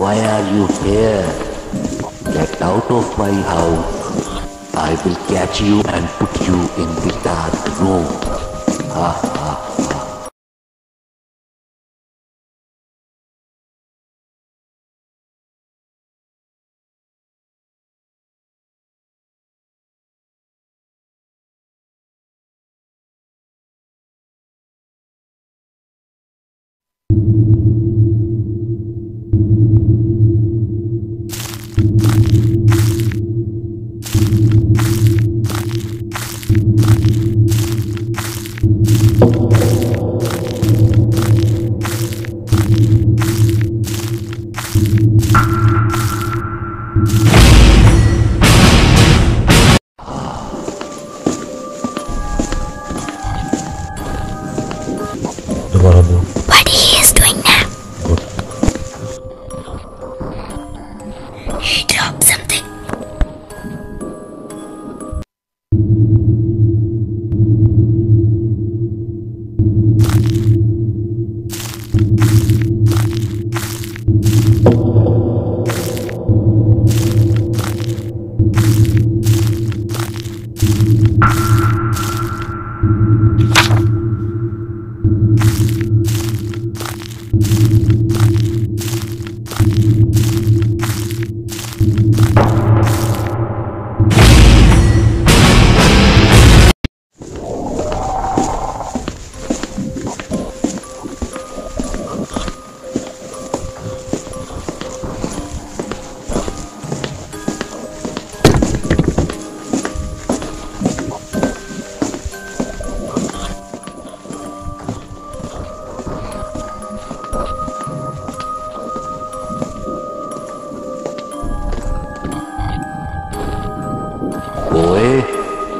Why are you here? Get out of my house. I will catch you and put you in the dark room. Ha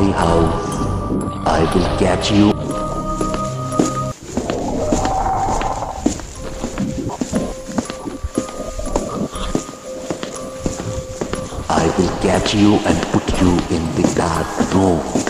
My house. I will catch you. I will catch you and put you in the dark room.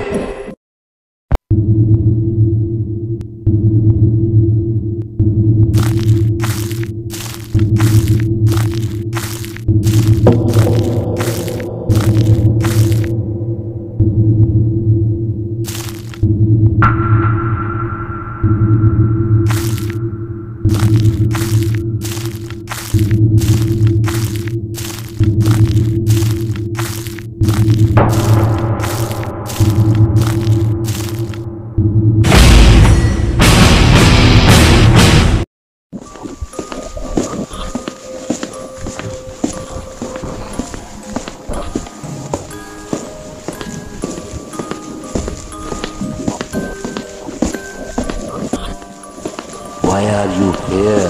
Amen. Why are you here?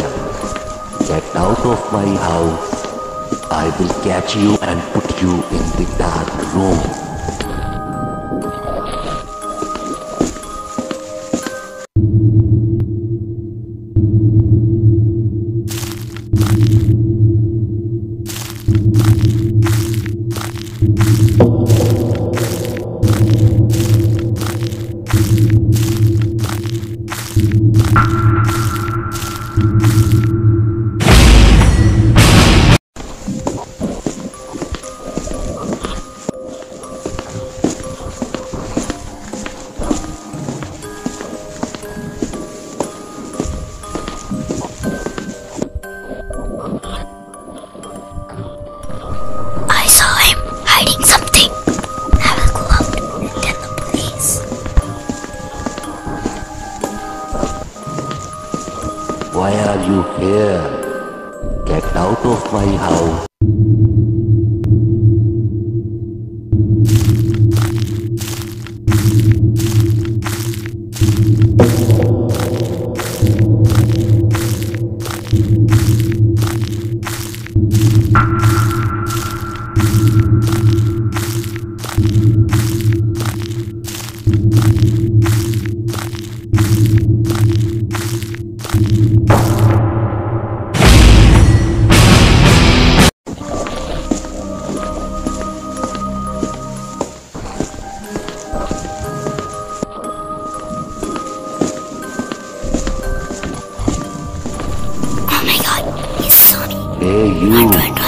Get out of my house. I will catch you and put you in the dark room. Here? Get out of my house. Hey you,